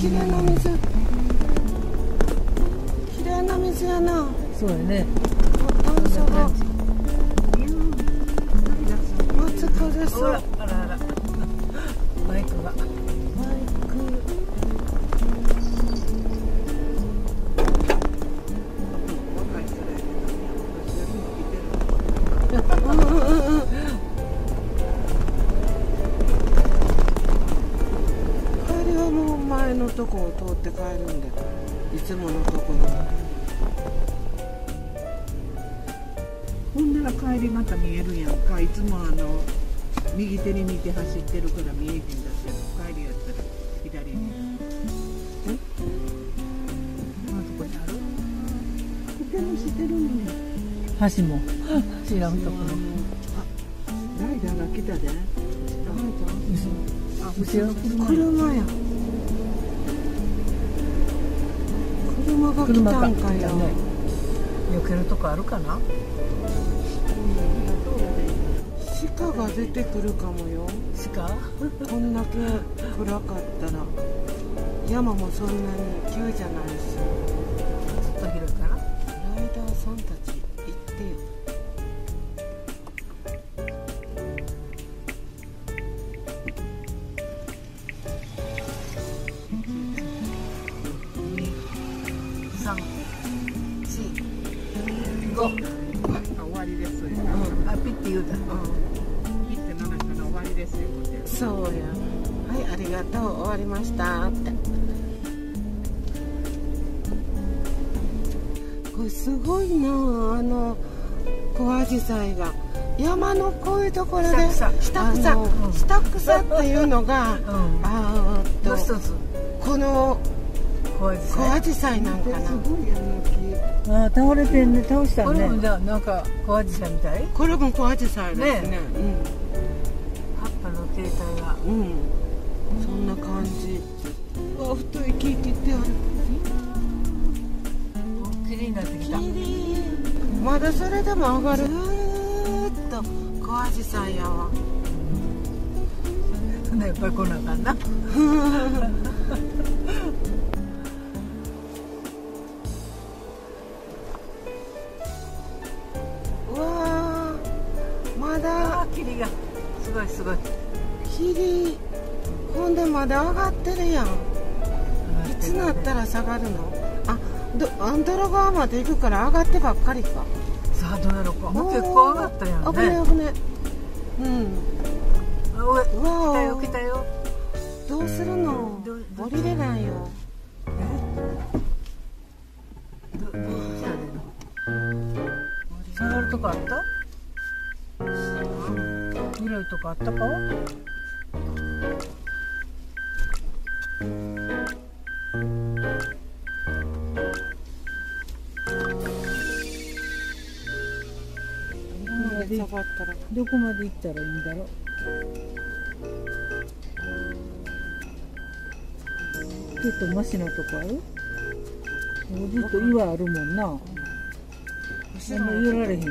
綺麗な水。綺麗な水やな。そうやね。段差が。風とこを通って帰るんでいつものとこにほんなら帰りまた見えるやんか。いつもあの右手に見て走ってるから見えへんだけど帰りやったら左にえこのとこにあるとてもしてるのに橋も橋が見たこ。のあライダーが来たで。あ後ろ車や車が来たんかよ、ね避けるとこあるかな。鹿？が出てくるかもよ鹿？こんだけ暗かったら山もそんなに急じゃないしちょっと広いかなライダーさんたち三四五。終わりですよ、あピッて言うた。ピッて鳴らしたら終わりですよ。こてそうや。はいありがとう終わりましたってこれすごいなあの小アジサイが。山のこういうところで下草下草っていうのがうん。あーっとこの小アジサイなんかなああ倒れてんね倒したねこれもじゃなんか小アジサイみたいこれも小アジサイですねね葉っぱの形態がうん、そんな感じうわ太い木切ってあるお綺麗になってきたまだそれでも上がるずーっと小アジサイやわやっぱり来なあかんな霧が。すごいすごい。霧ほんでまだ上がってるやん。いつなったら下がるの？あどアンドロ川まで行くから上がってばっかりか。さあどうやろうか。もう結構上がったやん危ねね危ねうん。あおいうわ来たよお来たよ。どうするの？降りれないよ。どどうしたらいいの下がるとこあった？広いとこあったかこまで下がったらどこまで行ったらいいんだろうちょっとマシなとこあるずっと岩あるもんな後ま寄られへんよ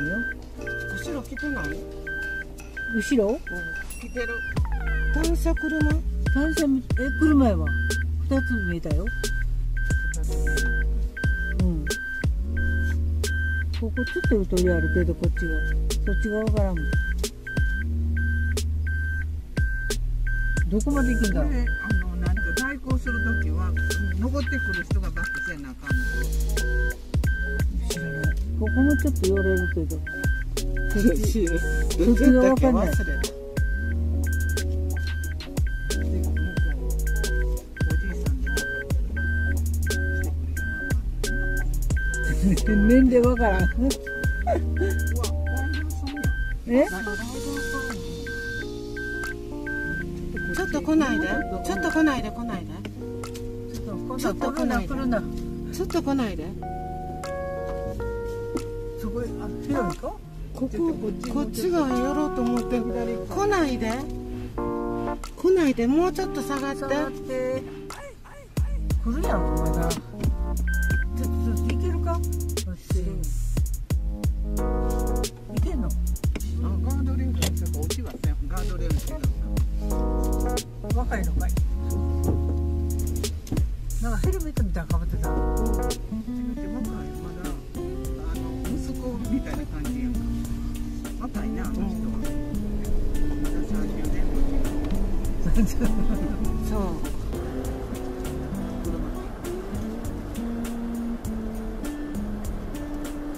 後ろ来てない後ろ？来てる。単車車？単車みえ車やわ。二つ見えたよ。うん。ここちょっとゆとりあるけどこっちがそっちがわからんも。んどこまで行くんだ？ろうあのなんて対抗するときは登ってくる人がバックせなあかんの。知らないここもちょっと寄れるけどどっちどっちがわかんない年齢わからん、えちょっと来ないで。ちょっと来ないで。来ないで。ちょっと来な来るなちょっと来ないで。そこあ広いかこここっち側寄ろうと思って来ないで。来ないでもうちょっと下がって。来るやんこれなちょっといけるか？いけんの？ガードレールか落ちガードレなんか。若いのかい。なんかヘルメットみたいなかぶってた、うん。そう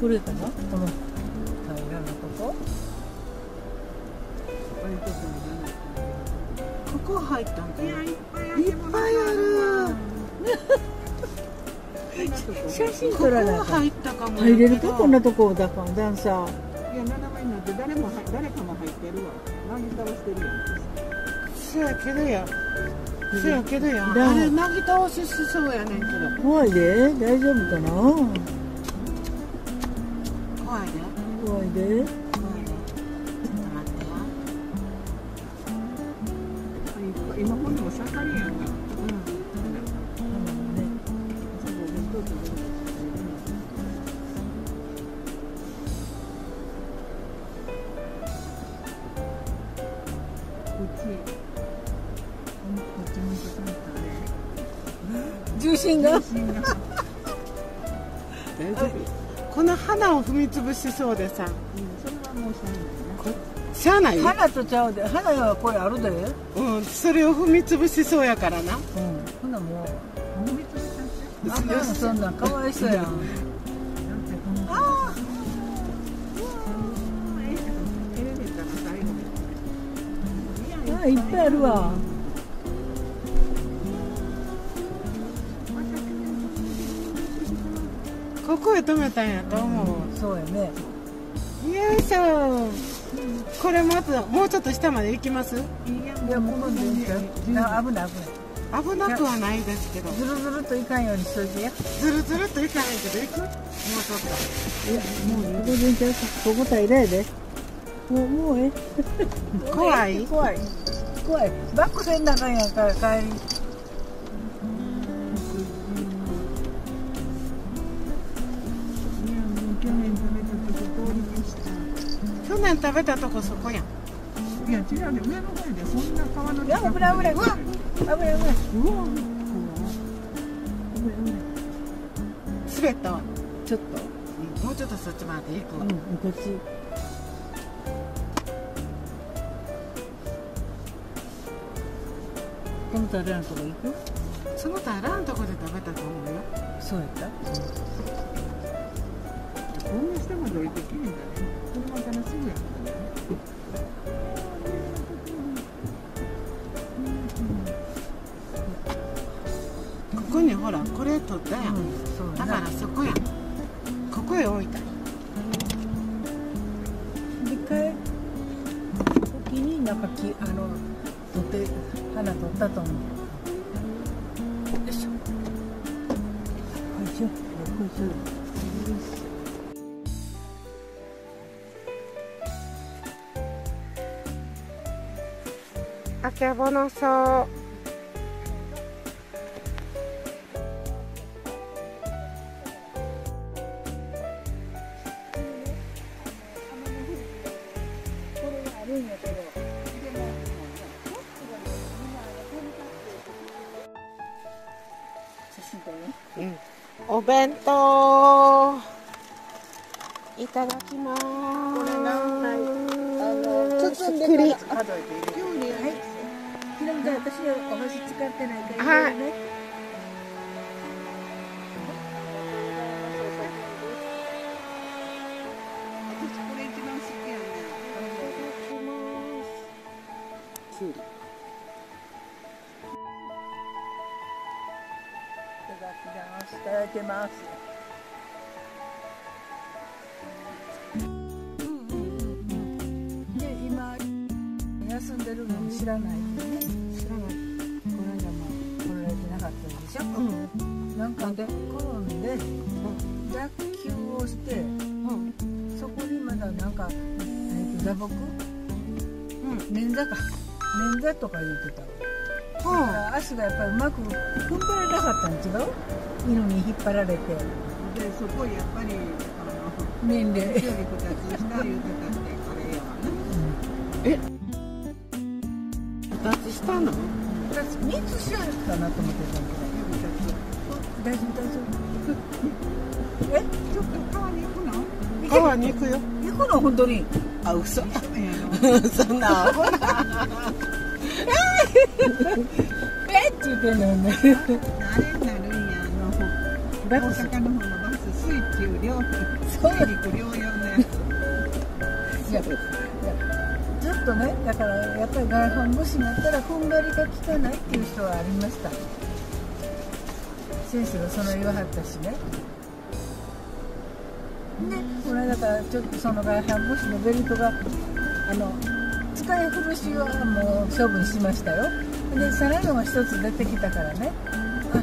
古いかなこの平らなとこここ入ったん。かいやいっぱいある写真撮らないかこ入ったかも入れるかこん。なとこだからダンサーいや斜めになって誰も誰かも入ってるわ何倒してるやん。けどや。けどや。だあれなぎ倒ししそうやねんけど。怖いで。大丈夫かな？怖いね怖いで心が。心が大丈夫？この花を踏み潰しそうでさ。それはもうしゃあない？花とちゃうで。花はこれあるで。うんそれを踏み潰しそうやからな。うん。ほなもう飲みつぶしちゃって。そんなんかわいそうやん。ああいっぱいあるわここへ止めたんやと思うそうやね。よいしょ。これまずもうちょっと下まで行きます？いやもうこの全然危ない危ない。危なくはないですけど。ずるずるといかんようにしといてや。ずるずるっと行かないけど行く？もうちょっいやもうここ全然ここ平らやで。もうもうえと怖い？怖い。怖い。バックせんなあかんやん。か帰りした去年食べたとこそこやん。いや違うで上の方で。そんな川のいや危ない危ないうわ危ない危ないうわ滑ったわ、ちょっと。うんもうちょっとそっちまで行くわ、うんこっち。この平らなとこ行く？その他あらんとこで食べたと思うよ。そうやった？こんな下まで降りてきるんだね。車からすぐやったねここにほらこれ取ったやん、そうだ。からそこや。んここへ置いた一回時になんかきあの取って花取ったと思う。よいしょ。よいしょ。よいしょあけぼのそう。ん。お弁当。いただきます。これ何杯あの包んで栗から。数えていひろみちゃん私はお箸使ってないからはいね私これ一番好きゅうりいただきますで今休んでるのも知らない。うん。なんかで転んで脱臼をしてうん。そこにまだなんか、えー、と打撲？うん。捻挫か。捻挫とか言ってたわ。だから足がやっぱりうまく踏ん張れなかったん違う？犬に引っ張られて。でそこやっぱりあの年齢強力脱した言うてたってこれやわな。脱したの？私3つしようかなと思ってたんだけど大丈夫大丈夫。えちょっと川に行くの？川に行くよ。行くの？本当に。あ嘘。そんなアホな。えっって言ってんのよね。あれになるんやあの大阪の方のバス水中両そう水陸両用のやついや。ちょっとねだからやっぱり外反母趾になったら踏ん張りが効かないっていう人はありました先生がその言わはったしねでこの間からちょっとその外反母趾のベルトがあの使い古しはもう処分しましたよ。でさらのが一つ出てきたからね。あっ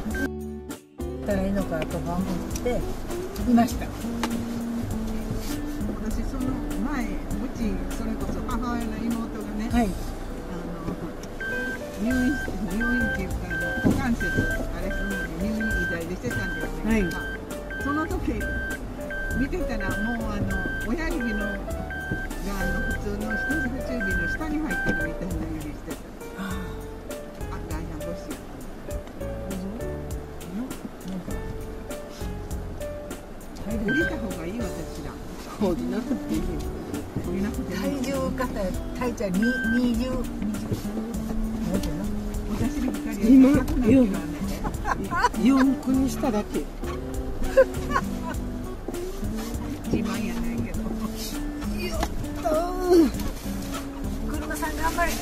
たらいいのかとか思っていました。私その前うちそれこそ母親の妹がね、はい。あの入院し入院っていうか股関節あれするのに入院医大でしてたんですね、はい。その時見てたらもうあの親指のがあの普通の人差し指の下に入ってるみたいな指してた。あ外反母趾降りた方がいい私ら降りなくていいよ降りなくていい体重方体重に二十二十何ていうの私に光今四駆にしただけ。自慢やないけど。車さん頑張れ。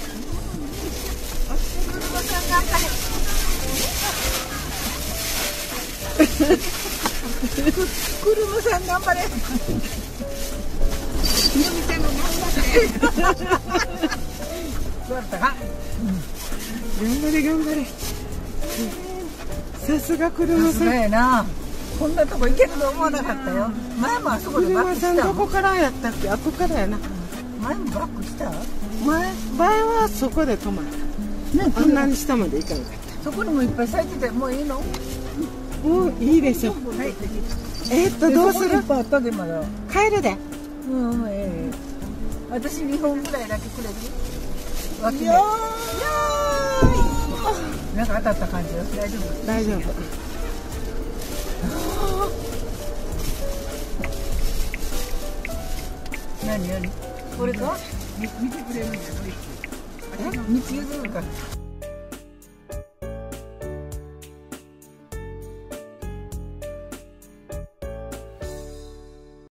車さん頑張れ。車さん頑張れ。ゆみちゃんも頑張って。頑張れ頑張れさすが車さん。やな。こんなとこ行けると思わなかったよ。前もあそこでバッ車クしたさんどこからやったっけ？後からやな。前もバックした？前前はそこで止まった。ねあんなに下まで行かなかっそこにもいっぱい咲いててもういいの？たもういいでしょ。はい。えーっとどうする？帰るで。うんええ。私2本ぐらいだけくれる脇目よなんか当たった感じよ大丈夫。大丈夫。何何これか？見てくれるんやろいつ道譲るか